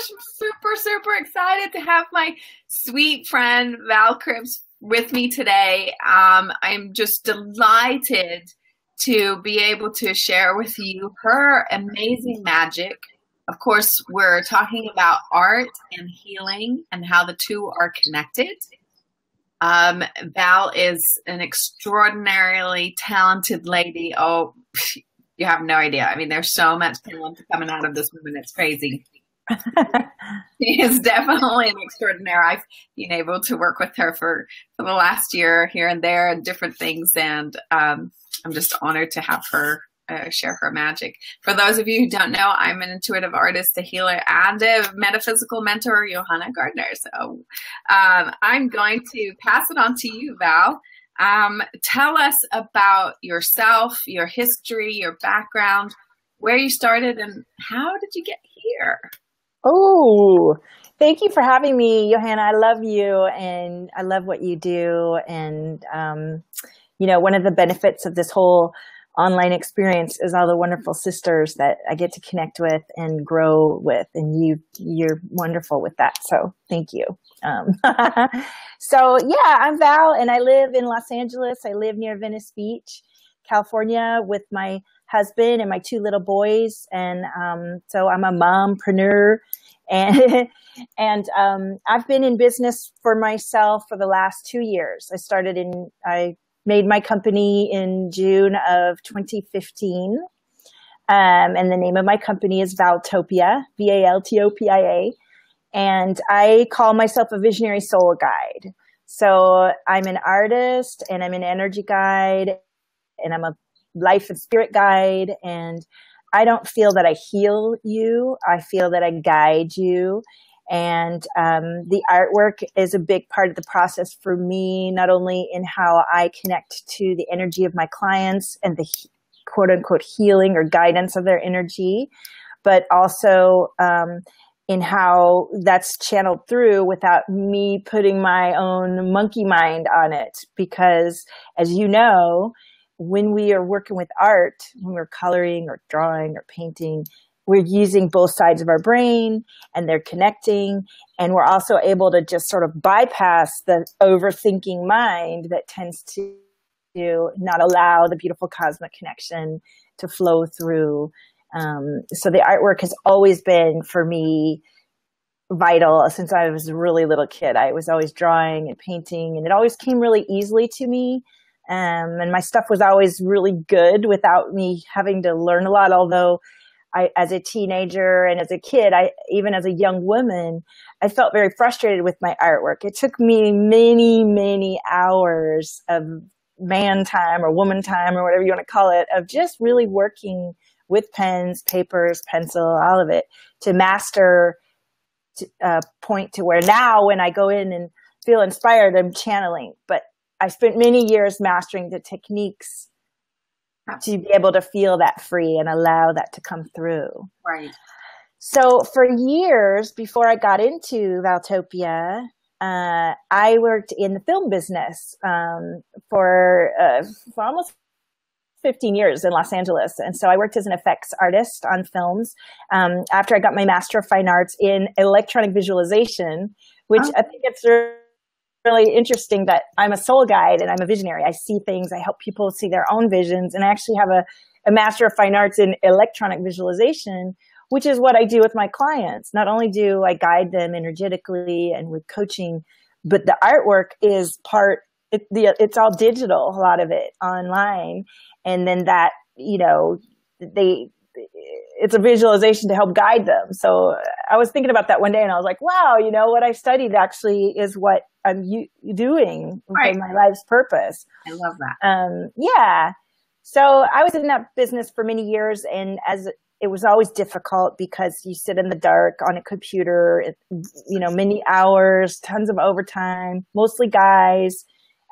gosh, I'm super, super excited to have my sweet friend Val Cripps with me today. Um, I'm just delighted to be able to share with you her amazing magic. Of course, we're talking about art and healing and how the two are connected. Um, Val is an extraordinarily talented lady. Oh, you have no idea. I mean, there's so much talent coming out of this woman. It's crazy. she is definitely an extraordinary. I've been able to work with her for, for the last year here and there and different things. And um, I'm just honored to have her uh, share her magic. For those of you who don't know, I'm an intuitive artist, a healer, and a metaphysical mentor, Johanna Gardner. So um, I'm going to pass it on to you, Val. Um, tell us about yourself, your history, your background, where you started, and how did you get here? Oh, thank you for having me, Johanna. I love you and I love what you do. And, um, you know, one of the benefits of this whole online experience is all the wonderful sisters that I get to connect with and grow with. And you, you're wonderful with that. So thank you. Um, so yeah, I'm Val and I live in Los Angeles. I live near Venice Beach, California with my husband and my two little boys. And, um, so I'm a mompreneur and, and, um, I've been in business for myself for the last two years. I started in, I made my company in June of 2015. Um, and the name of my company is Valtopia, V-A-L-T-O-P-I-A. And I call myself a visionary soul guide. So I'm an artist and I'm an energy guide and I'm a life and spirit guide. And I don't feel that I heal you. I feel that I guide you. And um, the artwork is a big part of the process for me, not only in how I connect to the energy of my clients and the quote unquote healing or guidance of their energy, but also um, in how that's channeled through without me putting my own monkey mind on it. Because as you know, when we are working with art, when we're coloring or drawing or painting, we're using both sides of our brain and they're connecting. And we're also able to just sort of bypass the overthinking mind that tends to not allow the beautiful cosmic connection to flow through. Um, so the artwork has always been for me vital since I was a really little kid. I was always drawing and painting and it always came really easily to me. Um, and my stuff was always really good without me having to learn a lot, although I, as a teenager and as a kid, I, even as a young woman, I felt very frustrated with my artwork. It took me many, many hours of man time or woman time or whatever you want to call it of just really working with pens, papers, pencil, all of it to master a uh, point to where now when I go in and feel inspired, I'm channeling. But I spent many years mastering the techniques to be able to feel that free and allow that to come through. Right. So for years before I got into Valtopia, uh, I worked in the film business um, for, uh, for almost 15 years in Los Angeles. And so I worked as an effects artist on films um, after I got my Master of Fine Arts in electronic visualization, which oh. I think it's really interesting that I'm a soul guide and I'm a visionary. I see things, I help people see their own visions, and I actually have a, a Master of Fine Arts in electronic visualization, which is what I do with my clients. Not only do I guide them energetically and with coaching, but the artwork is part, it, the, it's all digital, a lot of it online. And then that, you know, they, it's a visualization to help guide them. So uh, I was thinking about that one day and I was like, wow, you know, what I studied actually is what I'm u- doing right. for my life's purpose. I love that. Um, yeah. So I was in that business for many years and as it was always difficult because you sit in the dark on a computer, you know, many hours, tons of overtime, mostly guys,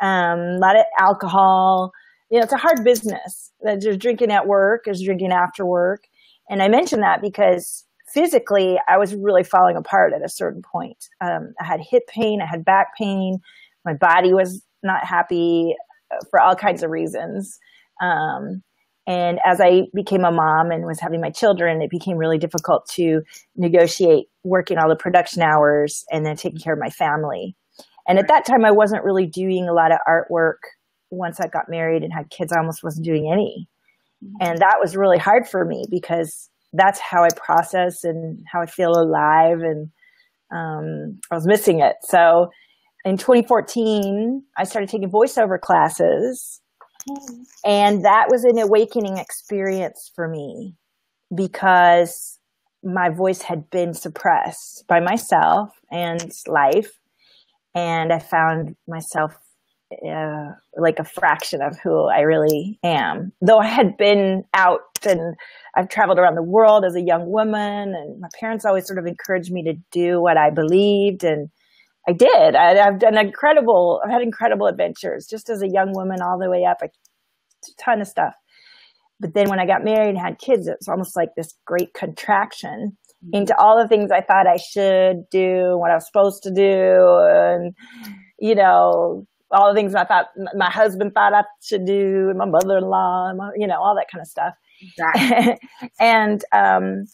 um, a lot of alcohol. You know, it's a hard business. There's drinking at work, there's drinking after work. And I mention that because physically I was really falling apart at a certain point. Um, I had hip pain, I had back pain, my body was not happy uh, for all kinds of reasons. Um, And as I became a mom and was having my children, it became really difficult to negotiate working all the production hours and then taking care of my family. And at that time, I wasn't really doing a lot of artwork. Once I got married and had kids, I almost wasn't doing any. Mm-hmm. And that was really hard for me because that's how I process and how I feel alive. And um, I was missing it. So in 2014, I started taking voiceover classes and that was an awakening experience for me because my voice had been suppressed by myself and life. And I found myself uh, like a fraction of who I really am. Though I had been out and I've traveled around the world as a young woman, and my parents always sort of encouraged me to do what I believed. And I did. I, have done incredible, I've had incredible adventures just as a young woman all the way up. A ton of stuff. But then when I got married and had kids, it was almost like this great contraction mm-hmm. into all the things I thought I should do, what I was supposed to do, and, you know, all the things I thought my husband thought I should do, and my mother-in-law, and my, you know, all that kind of stuff. Exactly. and, um,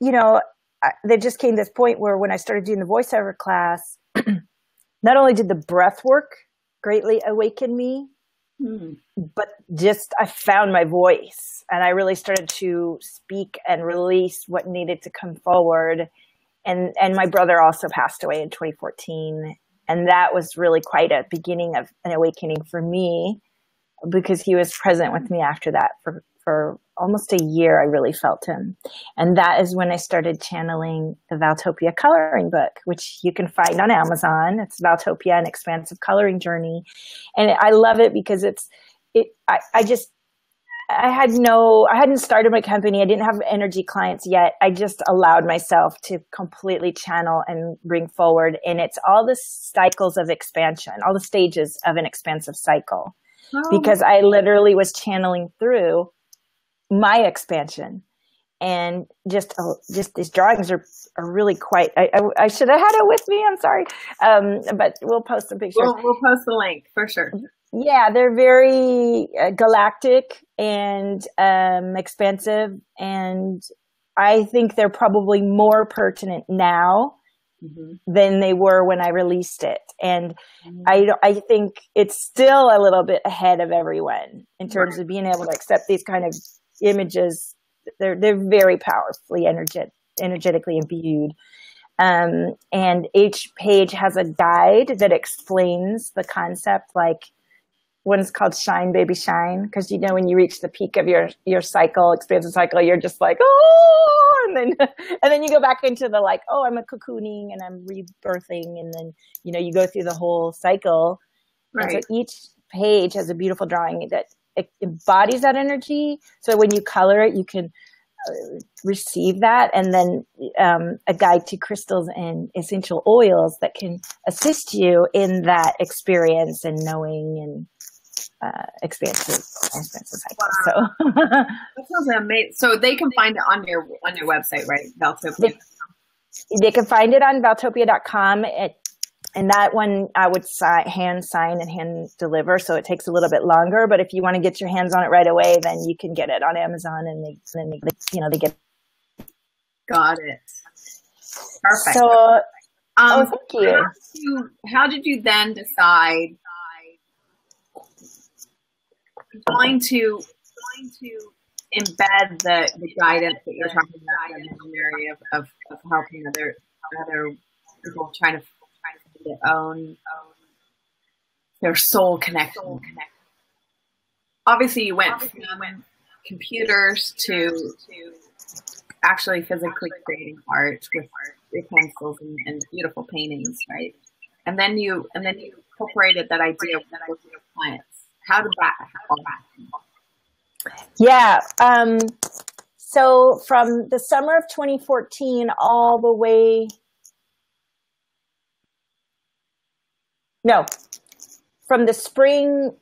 you know, I, there just came this point where when I started doing the voiceover class, not only did the breath work greatly awaken me, mm. but just I found my voice and I really started to speak and release what needed to come forward. And and my brother also passed away in 2014, and that was really quite a beginning of an awakening for me because he was present with me after that for for almost a year, I really felt him. And that is when I started channeling the Valtopia coloring book, which you can find on Amazon. It's Valtopia, an expansive coloring journey. And I love it because it's, it, I, I just, I had no, I hadn't started my company. I didn't have energy clients yet. I just allowed myself to completely channel and bring forward. And it's all the cycles of expansion, all the stages of an expansive cycle. Oh. Because I literally was channeling through my expansion and just uh, just these drawings are are really quite. I, I, I, should have had it with me. I'm sorry, um, but we'll post some pictures. We'll, we'll post the link for sure. Yeah, they're very uh, galactic and um, expansive, and I think they're probably more pertinent now mm-hmm. than they were when I released it. And mm-hmm. I I think it's still a little bit ahead of everyone in terms right. of being able to accept these kind of images they're they're very powerfully energetic, energetically imbued. Um, and each page has a guide that explains the concept. Like one is called "Shine, Baby, Shine," because you know when you reach the peak of your your cycle, expansive cycle, you're just like oh, and then and then you go back into the like oh, I'm a cocooning and I'm rebirthing, and then you know you go through the whole cycle. Right. And so each page has a beautiful drawing that embodies that energy. So when you color it, you can uh, receive that and then um, a guide to crystals and essential oils that can assist you in that experience and knowing and uh, expansive, expansive cycle. Wow. So that sounds amazing. So they can find it on your on your website, right? Valtopia. They, they can find it on valtopia.com. It and that one I would si- hand sign and hand deliver, so it takes a little bit longer. But if you want to get your hands on it right away, then you can get it on Amazon, and they, then they, you know, they get. Got it. Perfect. So, um, oh, thank you. How did you. How did you then decide going to going to embed the, the guidance that you're talking about in the area of, of, of helping other other people trying to their own, their soul connection. Soul connection. Obviously, you went Obviously, from computers to, to actually physically creating art with pencils and, and, beautiful paintings, right? And then you and then you incorporated that idea with clients. How did that happen? Yeah. Um, so from the summer of 2014 all the way No, from the spring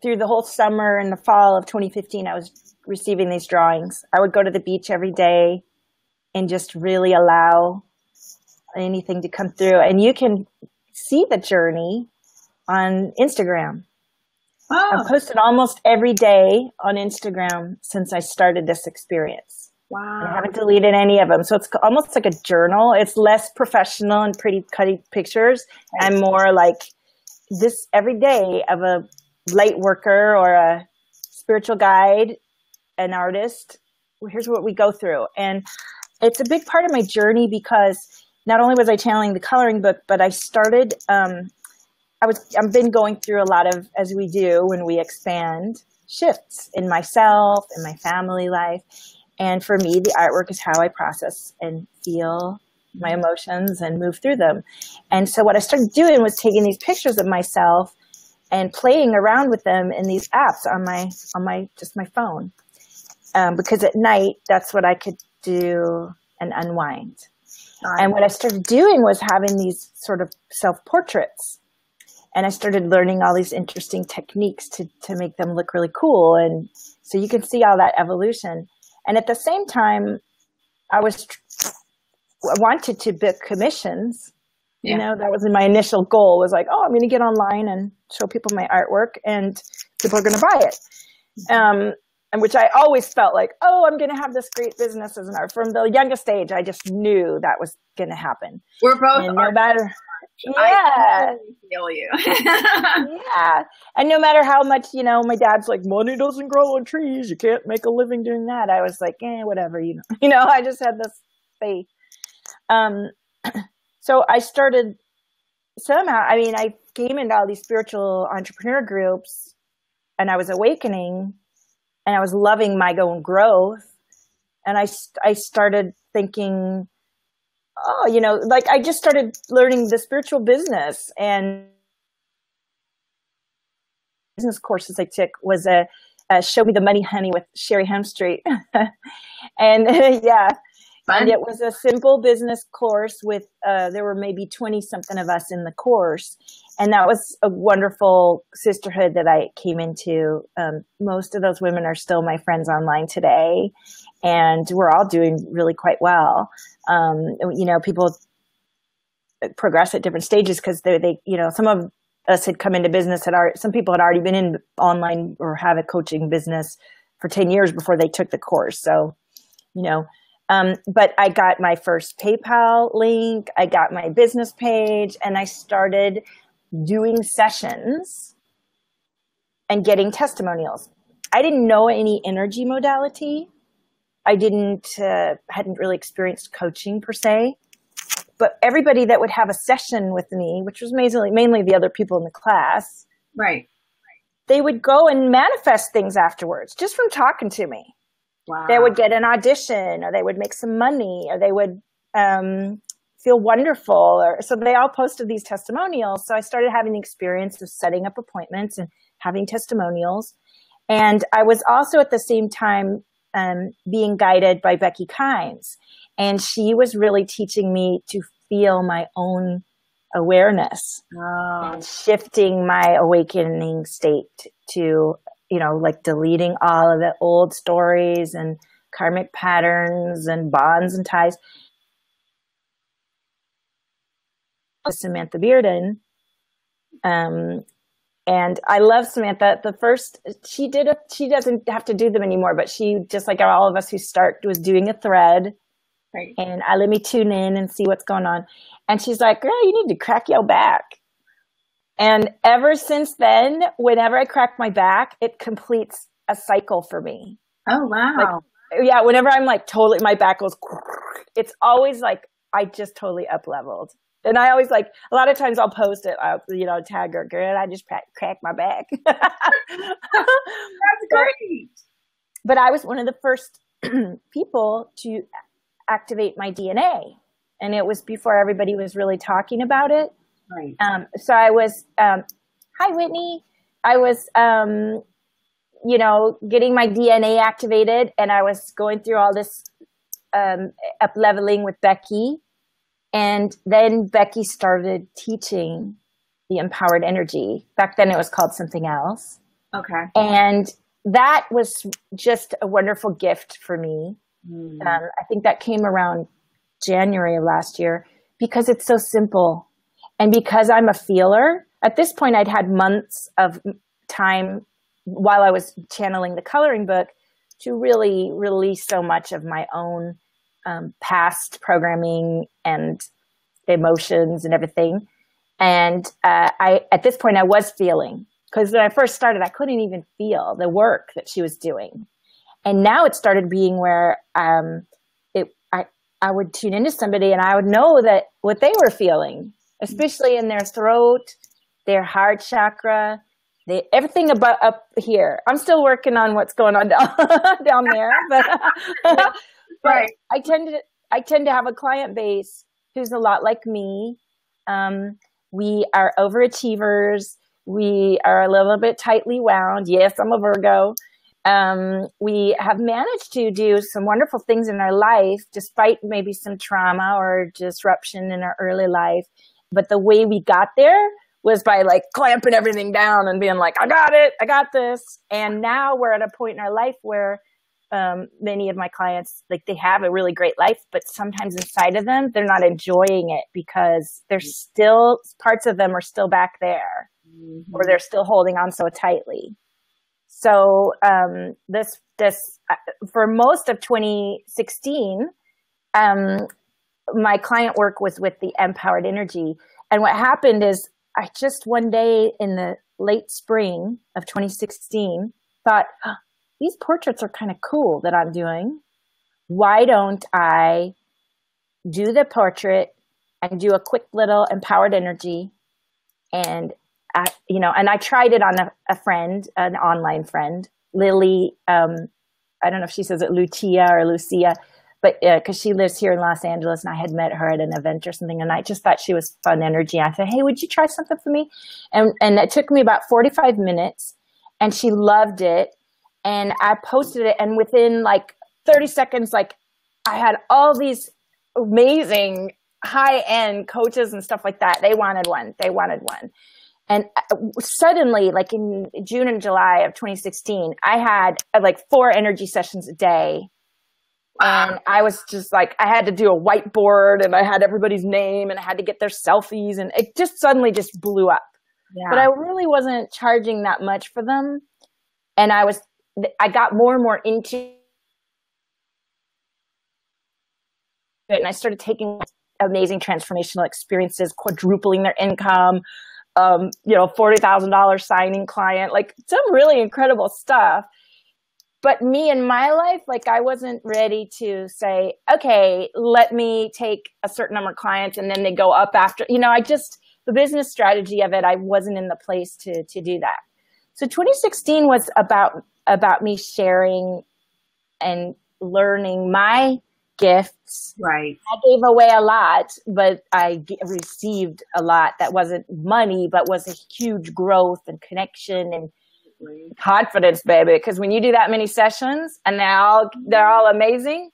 through the whole summer and the fall of 2015, I was receiving these drawings. I would go to the beach every day and just really allow anything to come through. And you can see the journey on Instagram. Oh. I've posted almost every day on Instagram since I started this experience. Wow. I haven't deleted any of them. So it's almost like a journal. It's less professional and pretty cutty pictures and more like this every day of a light worker or a spiritual guide, an artist. Here's what we go through. And it's a big part of my journey because not only was I channeling the coloring book, but I started, um, I was, I've been going through a lot of, as we do when we expand, shifts in myself, in my family life. And for me, the artwork is how I process and feel my emotions and move through them. And so what I started doing was taking these pictures of myself and playing around with them in these apps on my on my just my phone. Um, because at night that's what I could do and unwind. And what I started doing was having these sort of self portraits. And I started learning all these interesting techniques to, to make them look really cool. And so you can see all that evolution. And at the same time, I was I wanted to book commissions. Yeah. You know, that was my initial goal was like, oh, I'm going to get online and show people my artwork and people are going to buy it. Um, and which I always felt like, oh, I'm going to have this great business as an art. From the youngest age, I just knew that was going to happen. We're both and no matter, yeah, feel you. yeah, and no matter how much you know, my dad's like, money doesn't grow on trees. You can't make a living doing that. I was like, eh, whatever, you know. You know, I just had this faith. Um, so I started somehow. I mean, I came into all these spiritual entrepreneur groups, and I was awakening and I was loving my own growth. And I, I started thinking, oh, you know, like I just started learning the spiritual business and business courses I took was a, a show me the money honey with Sherry Hemstreet. and yeah, Fun. And it was a simple business course with, uh, there were maybe 20 something of us in the course. And that was a wonderful sisterhood that I came into. Um, most of those women are still my friends online today. And we're all doing really quite well. Um, you know, people progress at different stages because they, they, you know, some of us had come into business had already, some people had already been in online or have a coaching business for 10 years before they took the course. So, you know, um, but I got my first PayPal link, I got my business page, and I started doing sessions and getting testimonials. I didn't know any energy modality. I didn't, uh, hadn't really experienced coaching per se. But everybody that would have a session with me, which was mainly, mainly the other people in the class, right, they would go and manifest things afterwards just from talking to me. Wow. They would get an audition or they would make some money or they would um, feel wonderful. Or, so they all posted these testimonials. So I started having the experience of setting up appointments and having testimonials. And I was also at the same time um, being guided by Becky Kynes. And she was really teaching me to feel my own awareness oh. shifting my awakening state to you know, like deleting all of the old stories and karmic patterns and bonds and ties. Samantha Bearden. Um, and I love Samantha. The first, she did a, she doesn't have to do them anymore, but she, just like all of us who start, was doing a thread. Right. And I let me tune in and see what's going on. And she's like, girl, you need to crack your back. And ever since then, whenever I crack my back, it completes a cycle for me. Oh, wow. Like, yeah, whenever I'm like totally, my back goes, it's always like I just totally up leveled. And I always like, a lot of times I'll post it, I'll, you know, tag her, girl, I just crack my back. That's great. But, but I was one of the first people to activate my DNA. And it was before everybody was really talking about it. Right. Um, so I was, um, hi, Whitney. I was, um, you know, getting my DNA activated and I was going through all this um, up leveling with Becky. And then Becky started teaching the empowered energy. Back then it was called something else. Okay. And that was just a wonderful gift for me. Mm. Um, I think that came around January of last year because it's so simple. And because I'm a feeler, at this point, I'd had months of time while I was channeling the coloring book to really release so much of my own um, past programming and emotions and everything. And uh, I, at this point, I was feeling because when I first started, I couldn't even feel the work that she was doing. And now it started being where um, it, I, I would tune into somebody and I would know that what they were feeling, especially in their throat, their heart chakra, everything about up here. I'm still working on what's going on down, down there, but right. I tend to I tend to have a client base who's a lot like me. Um, we are overachievers. We are a little bit tightly wound. Yes, I'm a Virgo. Um, we have managed to do some wonderful things in our life, despite maybe some trauma or disruption in our early life. But the way we got there was by like clamping everything down and being like, I got it, I got this. And now we're at a point in our life where um, many of my clients, like they have a really great life, but sometimes inside of them, they're not enjoying it because there's still parts of them are still back there mm-hmm. or they're still holding on so tightly. So, um, this, this, uh, for most of 2016, um, my client work was with the empowered energy. And what happened is I just one day in the late spring of 2016 thought, oh, these portraits are kind of cool that I'm doing. Why don't I do the portrait and do a quick little empowered energy and I, you know, and I tried it on a, a friend, an online friend, Lily. Um, I don't know if she says it Lucia or Lucia, but because uh, she lives here in Los Angeles and I had met her at an event or something and I just thought she was fun energy. I said, Hey, would you try something for me? And, and it took me about 45 minutes and she loved it. And I posted it and within like 30 seconds, like I had all these amazing high end coaches and stuff like that. They wanted one. They wanted one. And uh, suddenly, like in June and July of 2016, I had uh, like four energy sessions a day and I was just like, I had to do a whiteboard and I had everybody's name and I had to get their selfies and it just suddenly just blew up. Yeah. But I really wasn't charging that much for them. And I was, I got more and more into it and I started taking amazing transformational experiences, quadrupling their income, um, you know, $40,000 signing client, like some really incredible stuff but me in my life, like I wasn't ready to say, okay, let me take a certain number of clients and then they go up after, you know, I just, the business strategy of it, I wasn't in the place to, to do that. So 2016 was about, about me sharing and learning my gifts. Right. I gave away a lot, but I received a lot that wasn't money, but was a huge growth and connection and confidence, baby. Because when you do that many sessions and they're all they're all amazing,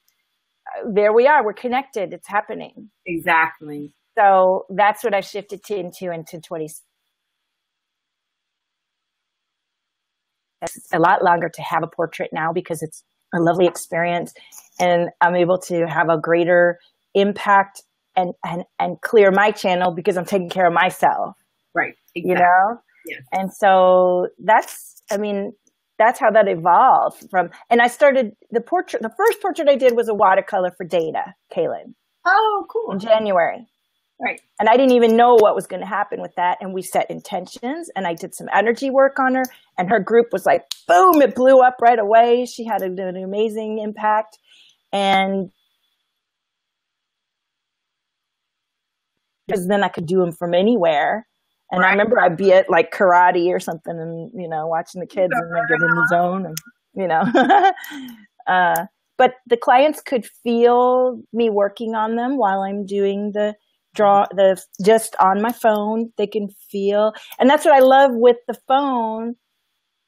uh, there we are. We're connected. It's happening. Exactly. So that's what I shifted to into into twenty. It's a lot longer to have a portrait now because it's a lovely experience, and I'm able to have a greater impact and and and clear my channel because I'm taking care of myself. Right. Exactly. You know. Yes. And so that's I mean, that's how that evolved from, and I started the portrait, the first portrait I did was a watercolor for Dana Kaelin. Oh, cool. In January. Right. And I didn't even know what was going to happen with that. And we set intentions and I did some energy work on her and her group was like, boom, it blew up right away. She had an amazing impact. And because then I could do them from anywhere. And right. I remember I'd be at like karate or something and, you know, watching the kids and then get in the zone and, you know, uh, but the clients could feel me working on them while I'm doing the draw, the just on my phone. They can feel, and that's what I love with the phone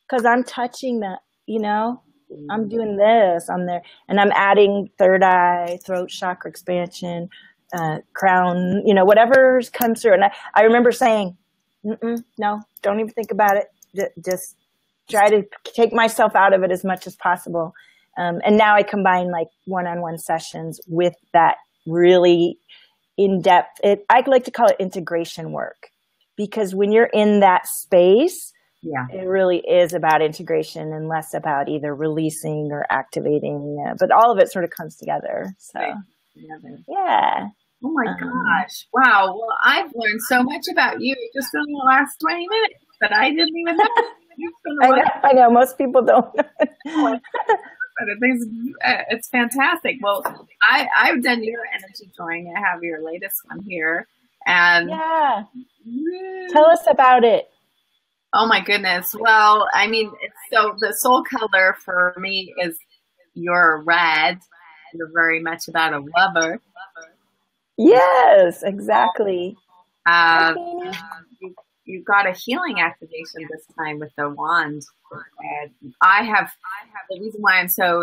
because I'm touching that, you know, I'm mm. doing this on there and I'm adding third eye, throat chakra expansion, uh, crown, you know, whatever comes through. And I, I remember saying, no, don't even think about it. Just try to take myself out of it as much as possible. Um, and now I combine like one-on-one sessions with that really in-depth. It, I like to call it integration work because when you're in that space Yeah. It really is about integration and less about either releasing or activating, uh, but all of it sort of comes together. So, right. yeah. Oh my um, gosh. Wow. Well, I've learned so much about you just in the last 20 minutes that I didn't even know. I, know I know. Most people don't. it's, uh, it's fantastic. Well, I, I've done your energy drawing. I have your latest one here. And yeah. Tell us about it. Oh my goodness. Well, I mean, so the soul color for me is your red. You're very much about a lover. Yes, exactly. Um, you, you got a healing activation this time with the wand. And I have, I have the reason why I'm so,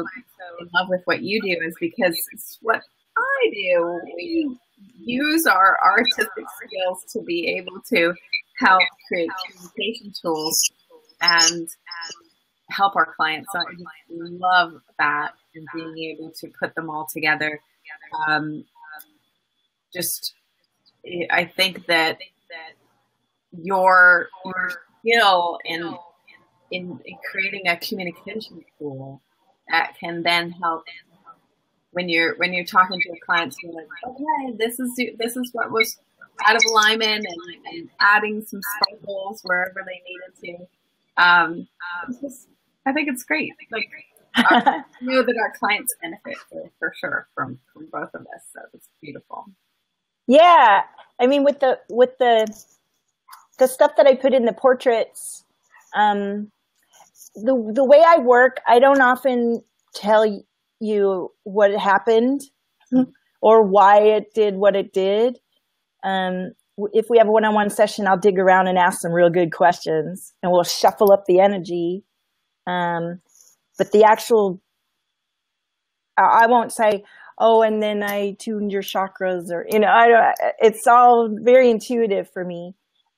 in love with what you do is because it's what I do. We use our artistic skills to be able to help create communication tools and help our clients. So I love that and being able to put them all together. Um, just, I think that your your skill in, in in creating a communication tool that can then help when you're when you're talking to your clients, you're like, okay, this is this is what was out of alignment and, and adding some sparkles wherever they needed to. Um, just, I think it's great. Like, I know that our clients benefit for, for sure from, from both of us. So it's beautiful. Yeah. I mean, with the, with the, the stuff that I put in the portraits, um, the, the way I work, I don't often tell you what happened or why it did what it did. Um, if we have a one-on-one session, I'll dig around and ask some real good questions, and we'll shuffle up the energy. Um, but the actual, I won't say, oh, and then I tuned your chakras, or you know, I don't. It's all very intuitive for me.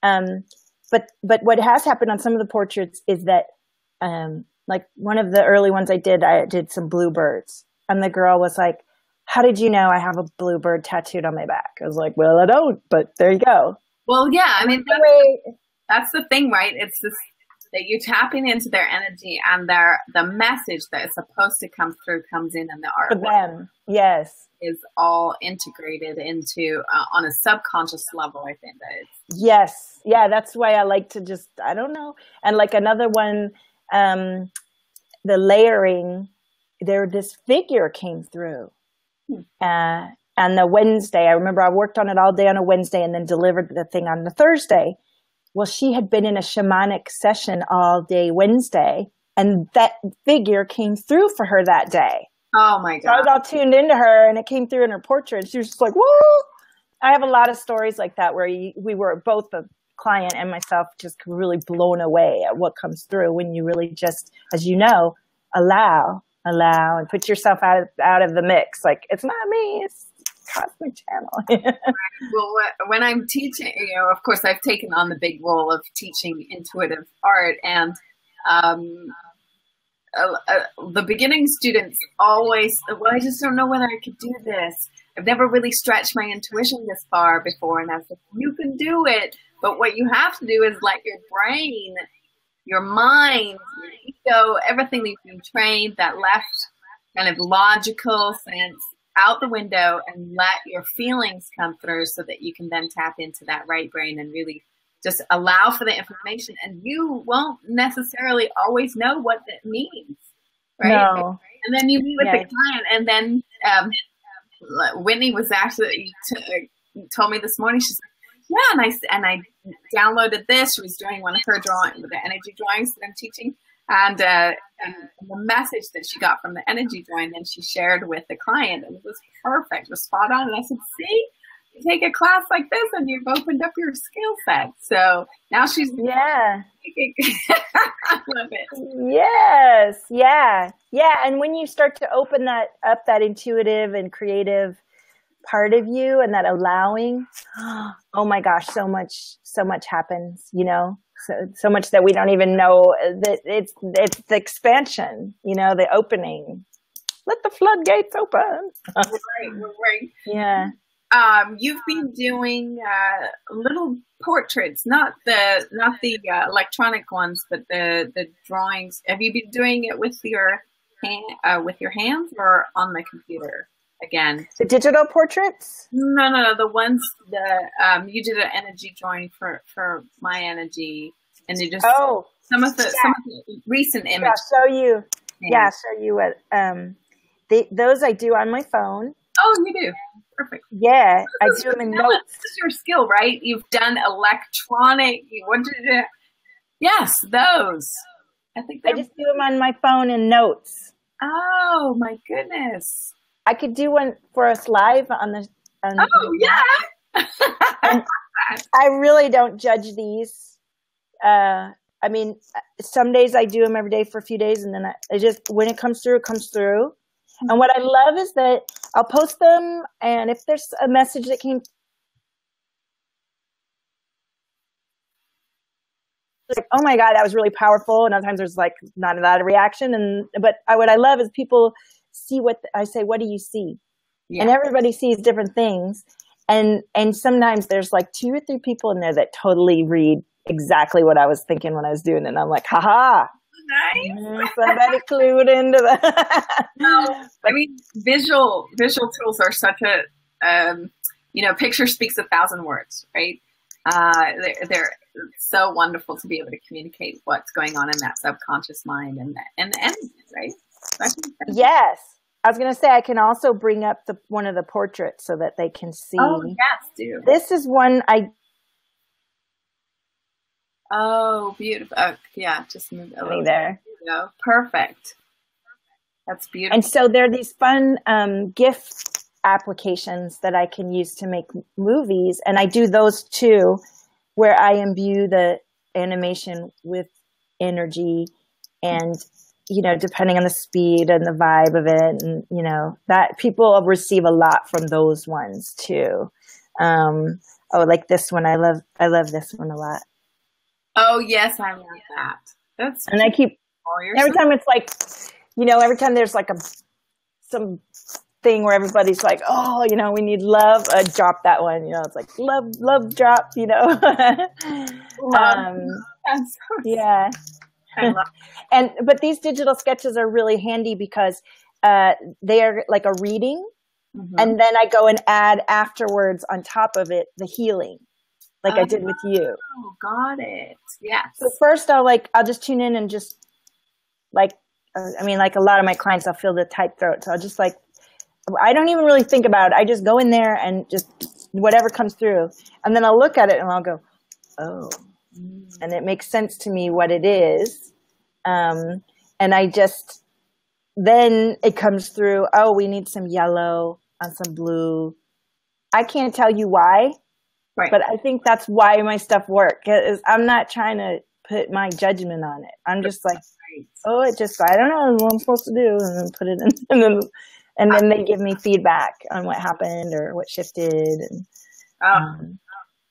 Um, but but what has happened on some of the portraits is that, um, like one of the early ones I did, I did some bluebirds, and the girl was like, how did you know I have a bluebird tattooed on my back? I was like, well, I don't, but there you go. Well, yeah, I mean, that's, that's the thing, right? It's this that you're tapping into their energy and their the message that is supposed to come through comes in in the art. For them, yes, is all integrated into uh, on a subconscious level. I think that it's yes, yeah. That's why I like to just I don't know, and like another one, um, the layering. There, this figure came through uh, and the Wednesday, I remember I worked on it all day on a Wednesday and then delivered the thing on the Thursday. Well, she had been in a shamanic session all day Wednesday, and that figure came through for her that day. Oh my God. So I was all tuned into her, and it came through in her portrait. And she was just like, whoa. I have a lot of stories like that where you, we were both the client and myself just really blown away at what comes through when you really just, as you know, allow allow and put yourself out of, out of the mix. Like it's not me, it's cosmic channel. well, when I'm teaching, you know, of course, I've taken on the big role of teaching intuitive art, and um, uh, uh, the beginning students always, well, I just don't know whether I could do this. I've never really stretched my intuition this far before, and I said, you can do it. But what you have to do is let your brain your mind, your ego, everything that you've been trained, that left kind of logical sense out the window and let your feelings come through so that you can then tap into that right brain and really just allow for the information and you won't necessarily always know what that means right no. and then you meet with the client and then um, whitney was actually t- told me this morning she's like, yeah, and I and I downloaded this. She was doing one of her drawing, the energy drawings that I'm teaching, and, uh, and the message that she got from the energy drawing, then she shared with the client, and it was perfect, it was spot on. And I said, "See, take a class like this, and you've opened up your skill set." So now she's yeah. I love it. Yes, yeah, yeah. And when you start to open that up, that intuitive and creative part of you and that allowing oh my gosh so much so much happens you know? So, so much that we don't even know that it's it's the expansion you know the opening. Let the floodgates open. Right. Right. Yeah um, you've been doing uh, little portraits, not the not the uh, electronic ones, but the the drawings. Have you been doing it with your hand, uh, with your hands or on the computer? Again, the digital portraits. No, no, no. The ones the um, you did an energy drawing for for my energy, and you just oh some of the yeah. some of the recent images. Yeah, show you. Yeah, show you what um, they, those I do on my phone. Oh, you do. Perfect. Yeah, I do them in notes. This is your skill, right? You've done electronic. What did you? Yes, those. I think I just do them on my phone in notes. Oh my goodness! I could do one for us live on the. On oh yeah. I really don't judge these. Uh, I mean, some days I do them every day for a few days, and then I, I just when it comes through, it comes through. And what I love is that I'll post them, and if there's a message that came, like, oh my god, that was really powerful. And other times there's like not a lot of reaction. And but I, what I love is people see what I say. What do you see? Yeah. And everybody sees different things. And and sometimes there's like two or three people in there that totally read exactly what I was thinking when I was doing it. And I'm like, haha, nice. Mm, somebody clued into that. no, I mean, visual visual tools are such a um, you know, picture speaks a thousand words, right? Uh, they're, they're so wonderful to be able to communicate what's going on in that subconscious mind and and and right. yes, I was going to say I can also bring up the one of the portraits so that they can see. Oh yes, do. This is one I Oh, beautiful. Oh, yeah, just move over there. There Perfect. That's beautiful. And so there are these fun um, GIF applications that I can use to make movies, and I do those too, where I imbue the animation with energy and you know depending on the speed and the vibe of it and you know that people receive a lot from those ones too um oh like this one i love i love this one a lot Oh yes, I love that. That's and I keep every time it's like, you know, every time there's like a some thing where everybody's like, oh, you know, we need love. Uh, drop that one. You know, it's like love, love, drop. You know. um, yeah. and but these digital sketches are really handy because uh, they are like a reading, mm-hmm. and then I go and add afterwards on top of it the healing like oh, I did with you. Oh, got it. Yes. So first, I'll like I'll just tune in and just like uh, I mean, like a lot of my clients, I'll feel the tight throat, so I'll just like I don't even really think about it. I just go in there and just whatever comes through, and then I'll look at it and I'll go, oh, mm. and it makes sense to me what it is, um, and I just then it comes through. Oh, we need some yellow on some blue. I can't tell you why Right. But I think that's why my stuff works. I'm not trying to put my judgment on it. I'm just like, oh, it just I don't know what I'm supposed to do, and then put it in, and then and then they give me feedback on what happened or what shifted. And oh. um,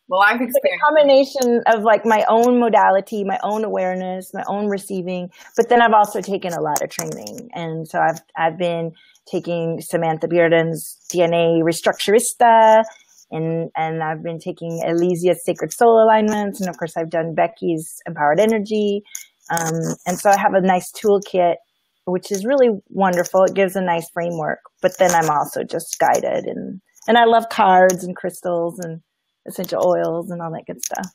well, I've experienced a combination of like my own modality, my own awareness, my own receiving, but then I've also taken a lot of training, and so I've I've been taking Samantha Bearden's DNA Restructurista and and I've been taking Alesia's Sacred Soul Alignments, and of course I've done Becky's Empowered Energy, um, and so I have a nice toolkit, which is really wonderful. It gives a nice framework, but then I'm also just guided, and and I love cards and crystals and essential oils and all that good stuff.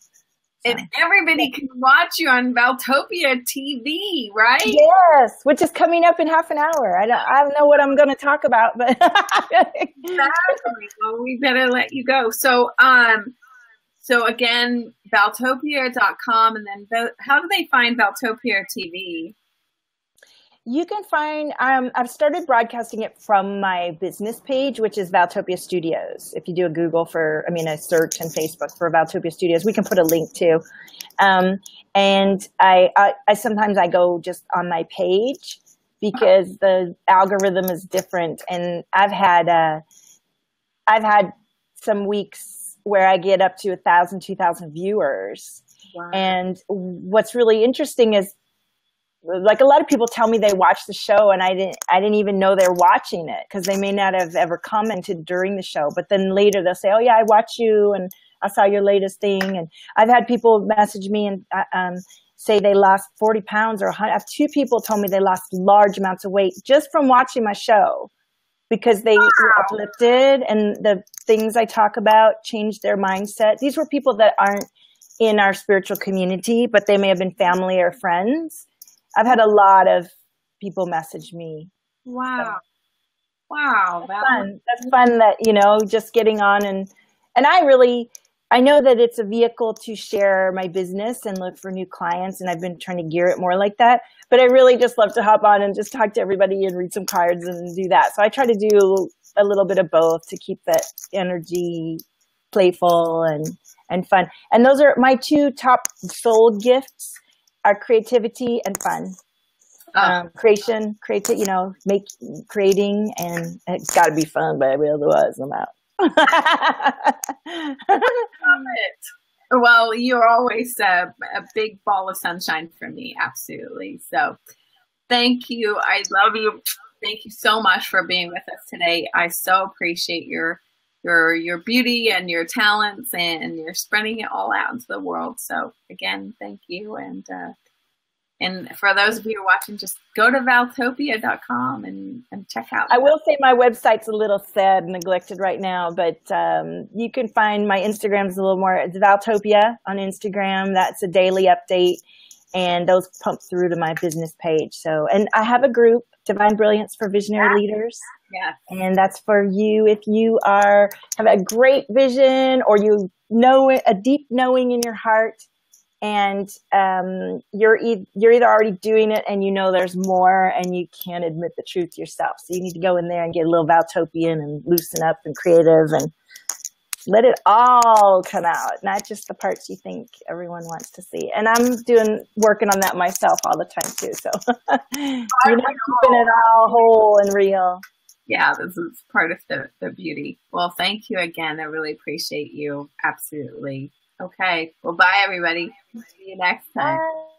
And everybody can watch you on Valtopia TV, right? Yes, which is coming up in half an hour. I don't, I don't know what I'm going to talk about, but exactly. Well, we better let you go. So, um, so again, Valtopia.com, and then how do they find Valtopia TV? You can find, um, I've started broadcasting it from my business page, which is Valtopia Studios. If you do a Google for, I mean, a search on Facebook for Valtopia Studios, we can put a link to. Um, and I, I, I, sometimes I go just on my page because the algorithm is different. And I've had, uh, I've had some weeks where I get up to a thousand, two thousand viewers. Wow. And what's really interesting is like a lot of people tell me they watch the show and I didn't I didn't even know they're watching it because they may not have ever commented during the show. But then later they'll say, "Oh yeah, I watch you and I saw your latest thing." And I've had people message me and uh, um, say they lost 40 pounds or 100. I have two people told me they lost large amounts of weight just from watching my show because they wow. were uplifted and the things I talk about changed their mindset. These were people that aren't in our spiritual community, but they may have been family or friends. I've had a lot of people message me. Wow. So, wow. That's fun. That's fun that, you know, just getting on and, and I really, I know that it's a vehicle to share my business and look for new clients, and I've been trying to gear it more like that. But I really just love to hop on and just talk to everybody and read some cards and do that. So I try to do a little bit of both to keep that energy playful and and fun. And those are my two top sold gifts are creativity and fun. Oh. Um, creation, create, you know, make creating, and it's got to be fun, baby. Otherwise, I'm out. well, you're always a, a big ball of sunshine for me. Absolutely. So thank you. I love you. Thank you so much for being with us today. I so appreciate your your your beauty and your talents and you're spreading it all out into the world. So again, thank you and uh, and for those of you who are watching, just go to valtopia.com and, and check out. I will say my website's a little sad and neglected right now, but um, you can find my Instagram's a little more. It's Valtopia on Instagram. That's a daily update, and those pump through to my business page. So, and I have a group, Divine Brilliance for Visionary yeah. Leaders. Yeah. And that's for you if you are have a great vision or you know a deep knowing in your heart and um, you're e- you're either already doing it and you know there's more and you can't admit the truth yourself. So you need to go in there and get a little Valtopian and loosen up and creative and let it all come out, not just the parts you think everyone wants to see. And I'm doing working on that myself all the time too. So you're not keeping it all whole and real. Yeah, this is part of the, the beauty. Well, thank you again. I really appreciate you. Absolutely. Okay. Well, bye, everybody. See you next time. Bye.